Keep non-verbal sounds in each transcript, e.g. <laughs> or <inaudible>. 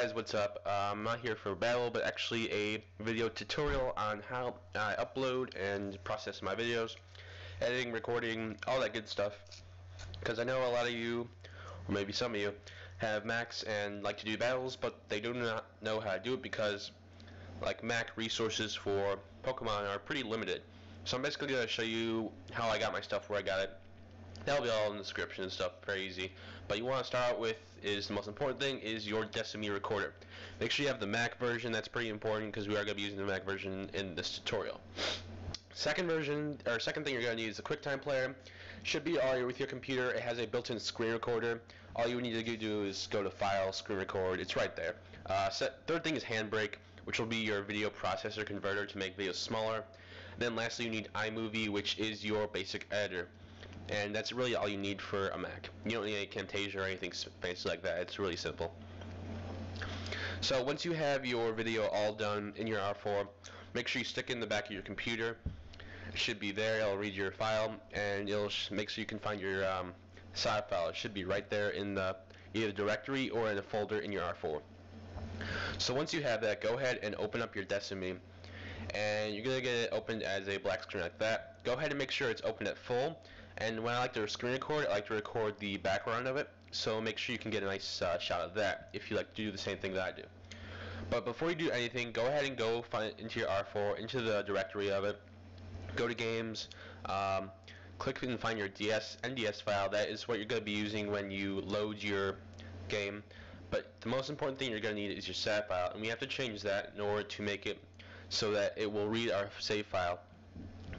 guys, what's up? Uh, I'm not here for a battle, but actually a video tutorial on how I upload and process my videos, editing, recording, all that good stuff. Because I know a lot of you, or maybe some of you, have Macs and like to do battles, but they do not know how to do it because like Mac resources for Pokemon are pretty limited. So I'm basically going to show you how I got my stuff where I got it That'll be all in the description and stuff, very easy. But you want to start out with is the most important thing is your Desmume recorder. Make sure you have the Mac version. That's pretty important because we are going to be using the Mac version in this tutorial. Second version, or second thing you're going to need is a QuickTime player. Should be all with your computer. It has a built-in screen recorder. All you need to do is go to File, Screen Record. It's right there. Uh, set, third thing is Handbrake, which will be your video processor converter to make videos smaller. Then lastly, you need iMovie, which is your basic editor and that's really all you need for a Mac. You don't need any Camtasia or anything fancy like that. It's really simple. So once you have your video all done in your R4, make sure you stick it in the back of your computer. It should be there. It'll read your file, and it'll make sure you can find your um, side file. It should be right there in the either directory or in a folder in your R4. So once you have that, go ahead and open up your Desmume, and you're gonna get it opened as a black screen like that. Go ahead and make sure it's open at full, and when I like to screen record, I like to record the background of it. So make sure you can get a nice uh, shot of that if you like to do the same thing that I do. But before you do anything, go ahead and go find into your R4, into the directory of it. Go to games. Um, click and find your DS NDS file. That is what you're going to be using when you load your game. But the most important thing you're going to need is your save file, and we have to change that in order to make it so that it will read our save file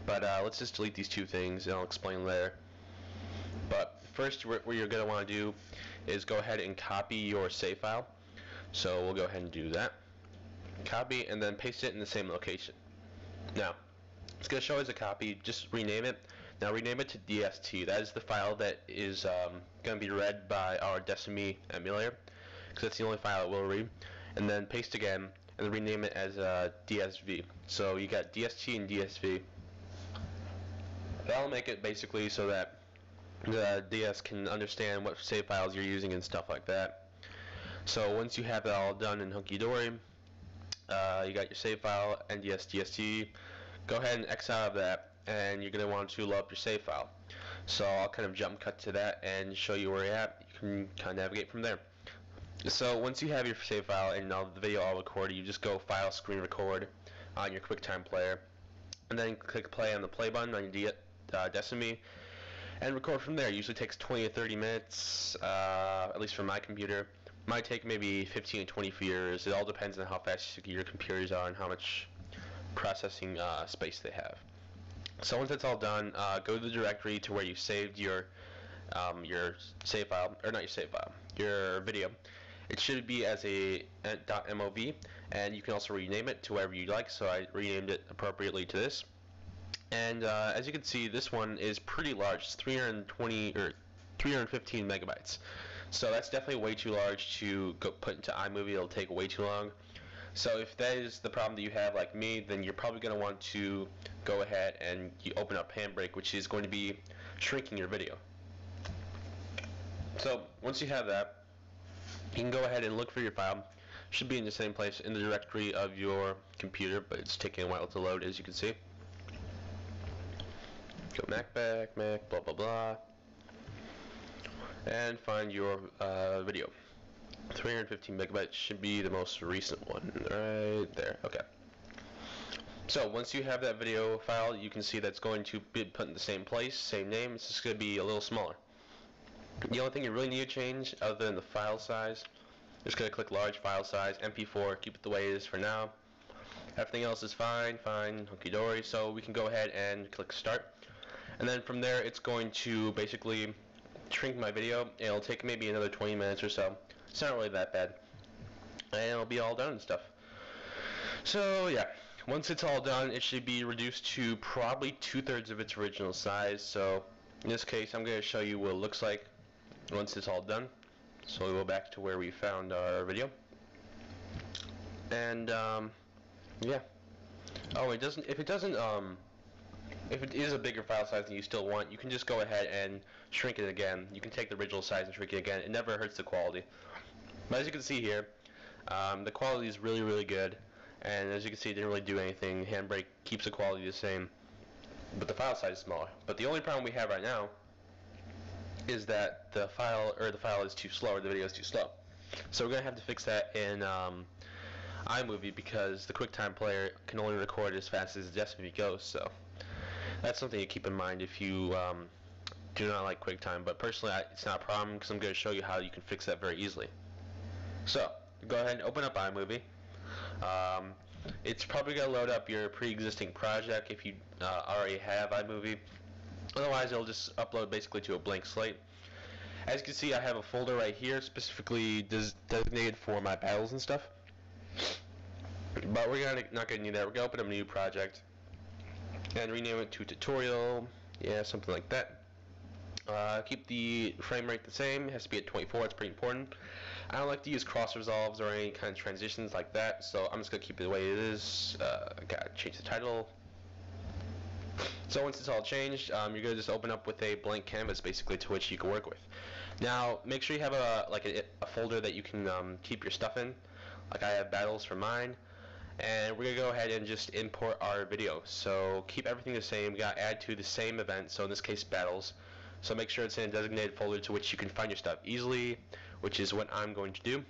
but uh, let's just delete these two things and I'll explain later. But first what you're going to want to do is go ahead and copy your save file. So we'll go ahead and do that. Copy and then paste it in the same location. Now, it's going to show as a copy. Just rename it. Now rename it to DST. That is the file that is um, going to be read by our Desmume emulator because that's the only file it will read. And then paste again and rename it as uh, DSV. So you got DST and DSV. That'll make it basically so that the DS can understand what save files you're using and stuff like that. So once you have it all done in hunky-dory, uh, you got your save file, NDS DST, go ahead and X out of that and you're going to want to load up your save file. So I'll kind of jump cut to that and show you where you're at. You can kind of navigate from there. So once you have your save file and all the video all recorded, you just go File, Screen Record on your QuickTime player, and then click play on the play button on your uh, Desmume and record from there. It usually takes 20 to 30 minutes, uh, at least for my computer. Might take maybe 15 to 20 years. It all depends on how fast your computers are and how much processing uh, space they have. So once that's all done, uh, go to the directory to where you saved your um, your save file, or not your save file, your video. It should be as a .mov, and you can also rename it to whatever you like. So I renamed it appropriately to this. And uh, as you can see, this one is pretty large. It's 320 or 315 megabytes. So that's definitely way too large to go put into iMovie. It'll take way too long. So if that is the problem that you have like me, then you're probably going to want to go ahead and you open up Handbrake, which is going to be shrinking your video. So once you have that, you can go ahead and look for your file. Should be in the same place in the directory of your computer, but it's taking a while to load as you can see. Go Mac back, Mac, blah blah blah. And find your uh, video. 315 megabytes should be the most recent one, right there. Okay. So once you have that video file, you can see that's going to be put in the same place, same name. It's just going to be a little smaller. The only thing you really need to change, other than the file size, just going to click large file size, MP4, keep it the way it is for now. Everything else is fine, fine, hunky-dory. So we can go ahead and click start. And then from there it's going to basically shrink my video. It'll take maybe another 20 minutes or so. It's not really that bad. And it'll be all done and stuff. So yeah. Once it's all done it should be reduced to probably two-thirds of its original size. So in this case I'm going to show you what it looks like once it's all done so we'll go back to where we found our video and um, yeah oh it doesn't if it doesn't um, if it is a bigger file size than you still want, you can just go ahead and shrink it again. You can take the original size and shrink it again. It never hurts the quality. But as you can see here, Um, the quality is really, really good, and as you can see, it didn't really do anything. Handbrake keeps the quality the same, but the file size is smaller. But the only problem we have right now is that the file, or the file is too slow, or the video is too slow. So we're going to have to fix that in um, iMovie because the QuickTime player can only record as fast as the SMV goes, so that's something to keep in mind if you um, do not like QuickTime, but personally I, it's not a problem because I'm going to show you how you can fix that very easily. So, go ahead and open up iMovie. Um, it's probably going to load up your pre-existing project if you uh, already have iMovie. Otherwise, it'll just upload basically to a blank slate. As you can see, I have a folder right here specifically des designated for my battles and stuff. But we're gonna, not going to need that. We're going to open up a new project and rename it to tutorial. Yeah, something like that. Uh, keep the frame rate the same. It has to be at 24. It's pretty important. I don't like to use cross dissolves or any kind of transitions like that, so I'm just going to keep it the way it is. Uh, gotta change the title. So once it's all changed, um, you're going to just open up with a blank canvas basically to which you can work with. Now, make sure you have a like a, a folder that you can um, keep your stuff in. Like I have battles for mine. And we're to go ahead and just import our video. So keep everything the same. We got to add to the same event, so in this case battles. So make sure it's in a designated folder to which you can find your stuff easily, which is what I'm going to do.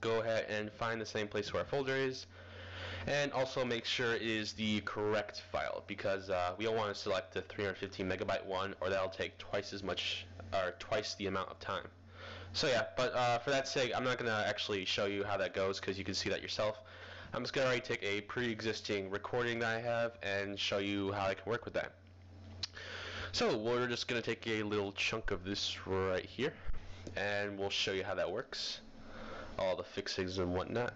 Go ahead and find the same place where our folder is. And also make sure it is the correct file because uh, we don't want to select the 315 megabyte one or that'll take twice as much or twice the amount of time. So yeah, but uh, for that sake, I'm not going to actually show you how that goes because you can see that yourself. I'm just going to already take a pre-existing recording that I have and show you how I can work with that. So we're just going to take a little chunk of this right here and we'll show you how that works. All the fixings and whatnot.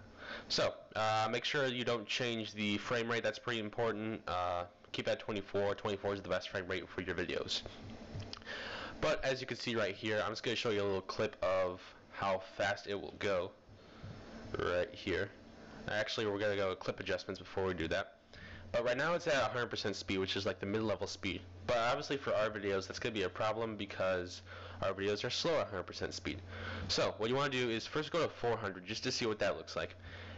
So uh, make sure you don't change the frame rate. That's pretty important. Uh, keep at 24. 24 is the best frame rate for your videos. But as you can see right here, I'm just going to show you a little clip of how fast it will go right here. Actually, we're going to go clip adjustments before we do that. But right now it's at 100% speed, which is like the mid-level speed. But obviously for our videos, that's going to be a problem because our videos are slow at 100% speed. So what you want to do is first go to 400 just to see what that looks like.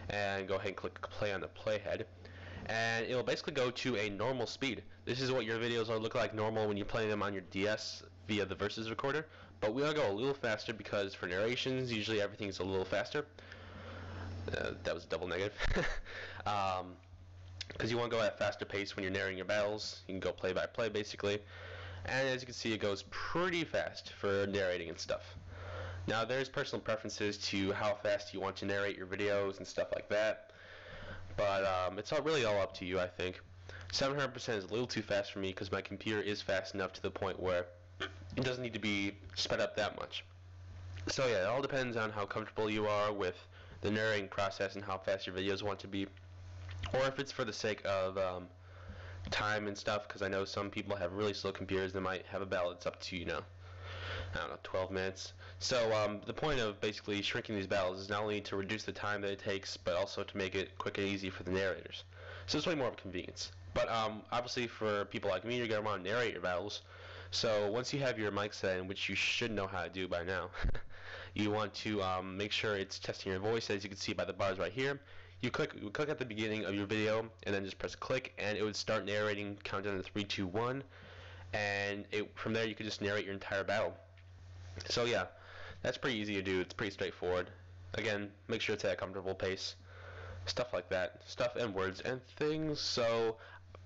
And go ahead and click play on the playhead. And it'll basically go to a normal speed. This is what your videos will look like normal when you play them on your DS via the Versus recorder. But we want to go a little faster because for narrations, usually everything's a little faster. Uh, that was a double negative. <laughs> um, because you want to go at a faster pace when you're narrating your battles. You can go play by play basically. And as you can see, it goes pretty fast for narrating and stuff. Now, there's personal preferences to how fast you want to narrate your videos and stuff like that. But um, it's all really all up to you, I think. 700% is a little too fast for me because my computer is fast enough to the point where it doesn't need to be sped up that much. So yeah, it all depends on how comfortable you are with the narrating process and how fast your videos want to be or if it's for the sake of um, time and stuff, because I know some people have really slow computers that might have a battle that's up to, you know, I don't know, 12 minutes. So um, the point of basically shrinking these battles is not only to reduce the time that it takes, but also to make it quick and easy for the narrators. So it's way more of a convenience. But um, obviously for people like me, you're going to want to narrate your battles. So once you have your mic set in, which you should know how to do by now, <laughs> you want to um, make sure it's testing your voice, as you can see by the bars right here you click you click at the beginning of your video and then just press click and it would start narrating countdown to 3 2 1 and it, from there you could just narrate your entire battle. So yeah that's pretty easy to do. It's pretty straightforward. Again make sure it's at a comfortable pace. Stuff like that. Stuff and words and things. So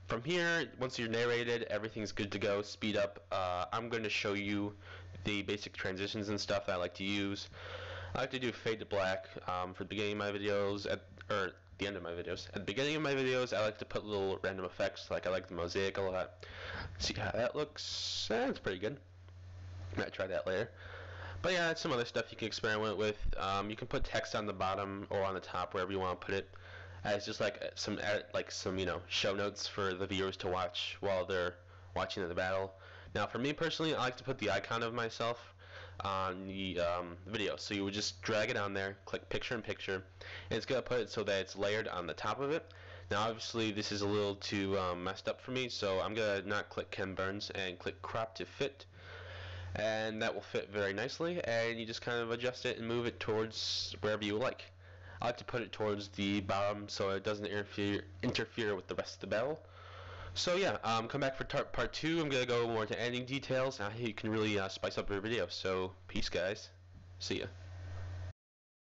from here once you're narrated everything's good to go. Speed up. Uh, I'm going to show you the basic transitions and stuff that I like to use I like to do fade to black um, for the beginning of my videos, at, or the end of my videos. At the beginning of my videos, I like to put little random effects, like I like the mosaic a lot. See how that looks? Eh, pretty good. Might try that later. But yeah, it's some other stuff you can experiment with. Um, you can put text on the bottom or on the top, wherever you want to put it. As just like some like some you know show notes for the viewers to watch while they're watching the battle. Now, for me personally, I like to put the icon of myself on the um, video. So you would just drag it on there, click picture in picture, and it's going to put it so that it's layered on the top of it. Now obviously this is a little too um, messed up for me, so I'm going to not click Ken Burns and click crop to fit. And that will fit very nicely, and you just kind of adjust it and move it towards wherever you like. I like to put it towards the bottom so it doesn't interfere interfere with the rest of the bell. So yeah, um, come back for tar- part two. I'm gonna go more into ending details and how you can really uh, spice up your video. So peace, guys. See ya.